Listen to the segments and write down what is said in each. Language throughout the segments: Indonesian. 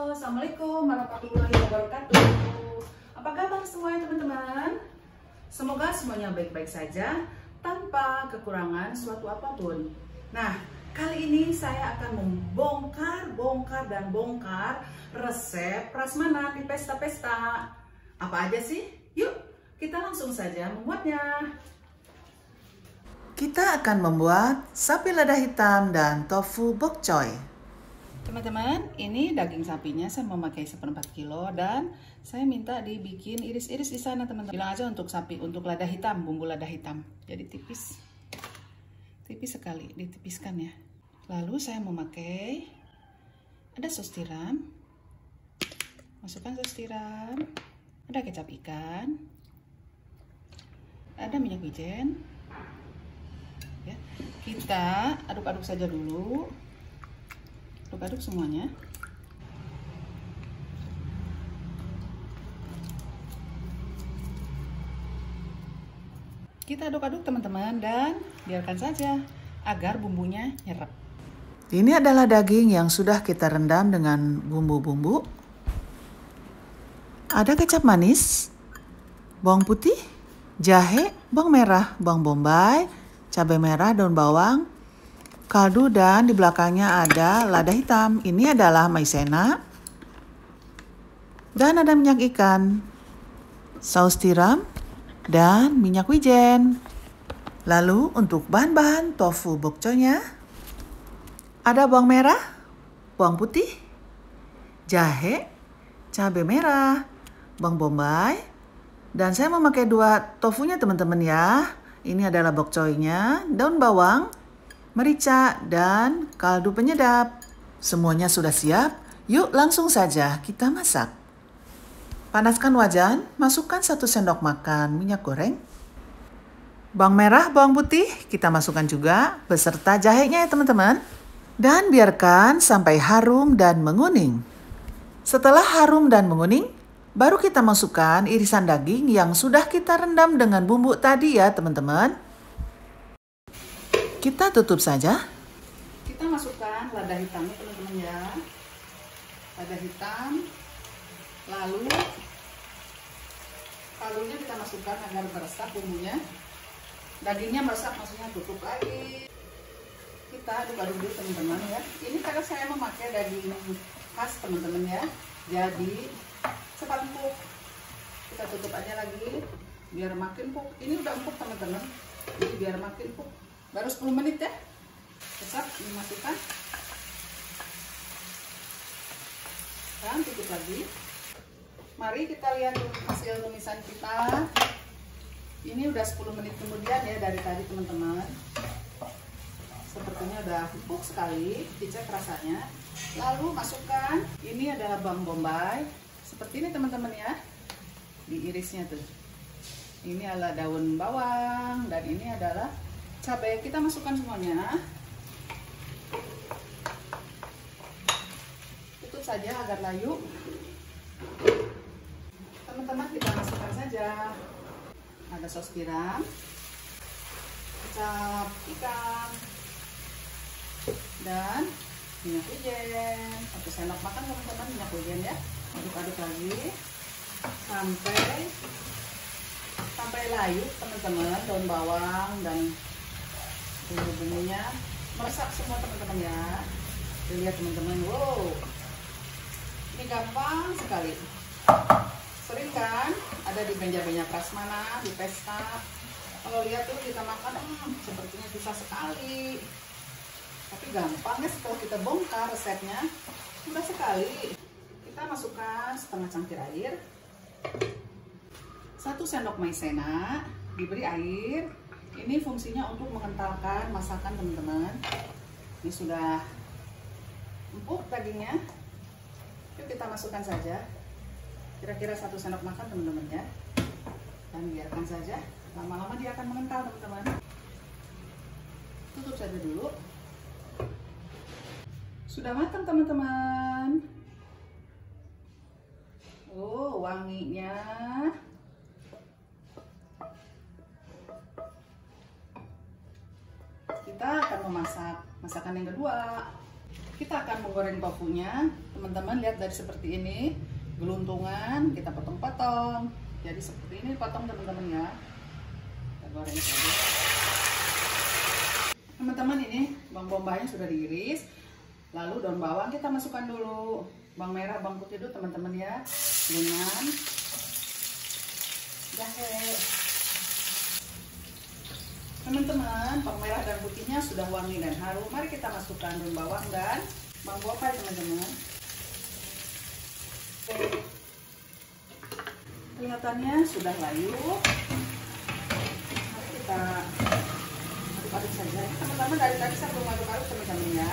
Assalamualaikum warahmatullahi wabarakatuh. Apa kabar semuanya teman-teman? Semoga semuanya baik-baik saja tanpa kekurangan suatu apa pun. Nah, kali ini saya akan membongkar, bongkar dan bongkar resep prasmanan di pesta-pesta. Apa aja sih? Yuk, kita langsung saja membuatnya. Kita akan membuat sapi lada hitam dan tofu bok choy. Teman-teman, ini daging sapinya saya memakai seperempat kilo dan saya minta dibikin iris-iris di sana teman-teman. Bilang aja untuk sapi, untuk lada hitam, bumbu lada hitam. Jadi tipis, tipis sekali, ditipiskan ya. Lalu saya memakai ada sos tiram, masukkan sos tiram, ada kecap ikan, ada minyak wijen. Ya, kita aduk-aduk saja dulu aduk-aduk semuanya. Kita aduk-aduk teman-teman dan biarkan saja agar bumbunya nyerap. Ini adalah daging yang sudah kita rendam dengan bumbu-bumbu. Ada kecap manis bawang putih jahe bawang merah bawang bombay cabai merah daun bawang kaldu dan di belakangnya ada lada hitam. Ini adalah maizena. Dan ada minyak ikan, saus tiram, dan minyak wijen. Lalu untuk bahan-bahan tofu bokconya, ada bawang merah, bawang putih, jahe, cabai merah, bawang bombay, dan saya memakai dua tofunya teman-teman ya. Ini adalah bokcoynya, daun bawang, merica, dan kaldu penyedap. Semuanya sudah siap, yuk langsung saja kita masak. Panaskan wajan, masukkan satu sendok makan minyak goreng. Bawang merah, bawang putih kita masukkan juga beserta jahenya ya teman-teman. Dan biarkan sampai harum dan menguning. Setelah harum dan menguning, baru kita masukkan irisan daging yang sudah kita rendam dengan bumbu tadi ya teman-teman. Kita tutup saja. Kita masukkan lada hitamnya teman-teman ya. Lada hitam. Lalu kaldunya kita masukkan agar meresap bumbunya. Dagingnya meresap maksudnya tutup lagi. Kita aduk-aduk dulu teman-teman ya. Ini karena saya memakai daging khas teman-teman ya. Jadi cepat empuk. Kita tutup aja lagi biar makin empuk. Ini udah empuk teman-teman. Jadi biar makin empuk baru 10 menit ya. Tetap dimasukkan. Dan tutup lagi. Mari kita lihat hasil tumisan kita. Ini udah 10 menit kemudian ya dari tadi teman-teman. Sepertinya udah empuk sekali dicek rasanya. Lalu masukkan ini adalah bawang bombay. Seperti ini teman-teman ya. Diirisnya tuh. Ini adalah daun bawang dan ini adalah cabai kita masukkan semuanya. Tutup saja agar layu. Teman-teman kita masukkan saja. Ada sos tiram. Kecap ikan. Dan minyak wijen satu sendok makan teman-teman minyak wijen ya. Aduk-aduk lagi. Sampai sampai layu teman-teman. Daun bawang dan bumbu-bumbunya meresap semua teman-teman ya. Lihat teman-teman wow. Ini gampang sekali. Sering kan? Ada di meja-meja prasmanan di pesta. Kalau lihat tuh kita makan hmm, sepertinya susah sekali. Tapi gampang ya setelah kita bongkar resepnya. Mudah sekali. Kita masukkan setengah cangkir air. Satu sendok maizena diberi air ini fungsinya untuk mengentalkan masakan teman-teman. Ini sudah empuk dagingnya. Yuk kita masukkan saja. Kira-kira satu sendok makan teman-teman ya. Dan biarkan saja. Lama-lama dia akan mengental teman-teman. Tutup saja dulu. Sudah matang teman-teman. Oh wanginya memasak masakan yang kedua. Kita akan menggoreng tofunya. Teman-teman lihat dari seperti ini. Geluntungan kita potong-potong. Jadi seperti ini potong teman-teman ya. Kita goreng teman-teman ini bawang bombay sudah diiris. Lalu daun bawang kita masukkan dulu. Bawang merah bawang putih dulu teman-teman ya. Dengan jahe teman-teman bawang merah dan putihnya sudah wangi dan harum. Mari kita masukkan daun bawang dan bawang bombay teman-teman. Kelihatannya sudah layu. Mari kita aduk-aduk saja teman-teman dari tadi saya belum aduk-aduk teman-teman ya.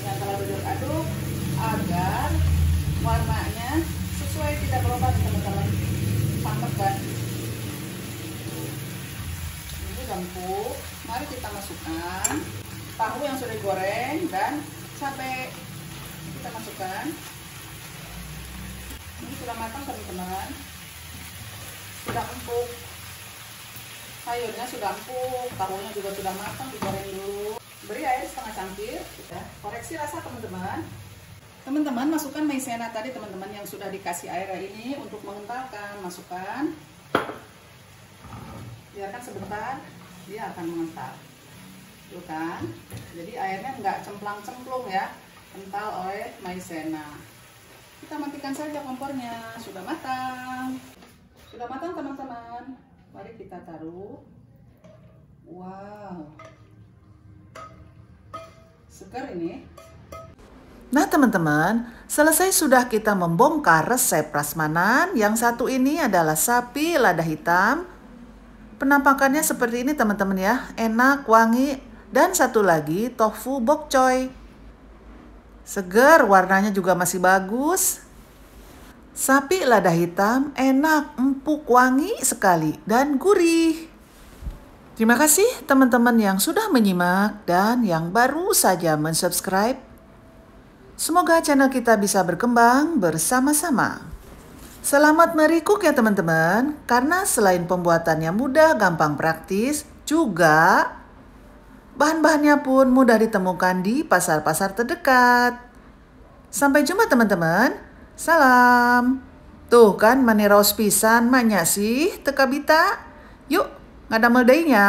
Yang telah aduk-aduk agar warnanya sesuai tidak berubah teman-teman sampai kan ini empuk mari kita masukkan tahu yang sudah digoreng dan sampai kita masukkan. Ini sudah matang teman-teman. Sudah empuk. Sayurnya sudah empuk tahunya juga sudah matang digoreng dulu. Beri air setengah cangkir. Ya. koreksi rasa teman-teman. Teman-teman masukkan maizena tadi teman-teman yang sudah dikasih air ini untuk mengentalkan. Masukkan. Biarkan sebentar dia akan mengental. Tuh kan? Jadi airnya nggak cemplang-cemplung ya. Kental oleh maizena. Kita matikan saja kompornya. Sudah matang. Sudah matang teman-teman. Mari kita taruh. Wow. Segar ini. Nah teman-teman, selesai sudah kita membongkar resep prasmanan. Yang satu ini adalah sapi lada hitam. Penampakannya seperti ini teman-teman ya, enak, wangi. Dan satu lagi tofu bok choy. Segar, warnanya juga masih bagus. Sapi lada hitam enak, empuk, wangi sekali, dan gurih. Terima kasih teman-teman yang sudah menyimak dan yang baru saja mensubscribe. Semoga channel kita bisa berkembang bersama-sama. Selamat merikuk ya teman-teman, karena selain pembuatannya mudah, gampang praktis, juga bahan-bahannya pun mudah ditemukan di pasar-pasar terdekat. Sampai jumpa teman-teman. Salam. Tuh kan maneraos pisan, maknya sih teka bita. Yuk Nggak ada meldainya.